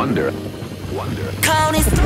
wonder, wonder. Oh, it's it's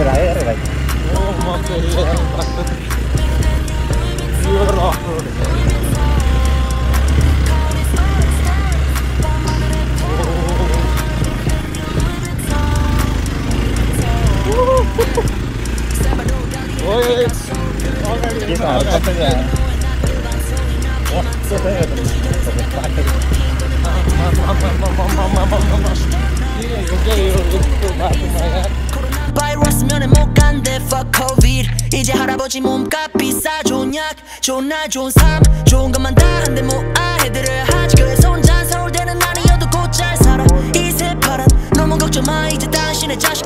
fuck covid. 이제 할아버지 몸값 비싸 좋은 약 좋은 날 좋은 삶. 좋은 것만 다 한데 뭐아 해드려야 하지. 그래서 혼자 서울대는 아니어도 곧잘 살아. 이 새파란 너무 걱정 마 이제 당신의 자식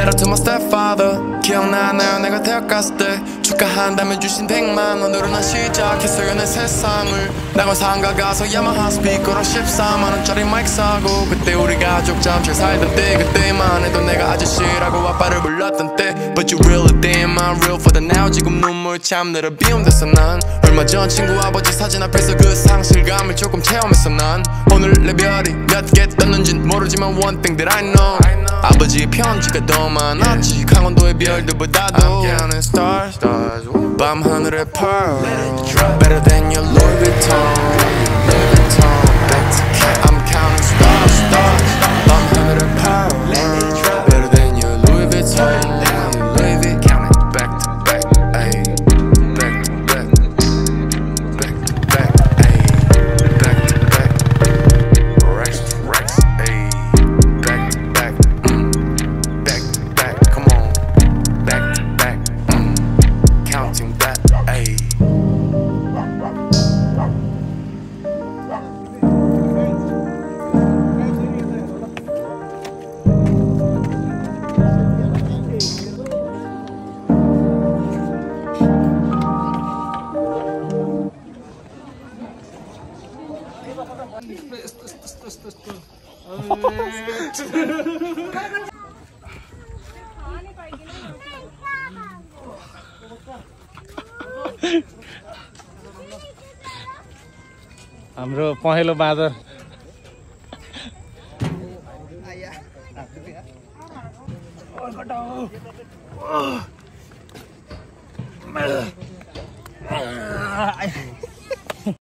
Letter to my stepfather. 기억나나요? 내가 대학 갔을 때 축하한다며 주신 100만 원으로 난 시작했어요 내 세상을. 나가 상가 가서 야마하 스피커로 14만 원짜리 마이크 사고. 그때 우리 가족 잠잘 살던 때 그때만 해도 내가 아저씨라고 아빠를 불렀던 때 You really damn I'm real for the now 지금 눈물 참느라 비움됐어 난 얼마 전 친구 아버지 사진 앞에서 그 상실감을 조금 체험했어 난 오늘 내 별이 몇 개 떴는진 모르지만 one thing that I know 아버지의 편지가 더 많았지 강원도의 별들보다도 I'm counting stars, stars 밤 하늘의 pearl Better than your Louis हाम्रो पहेँलो बाँदर।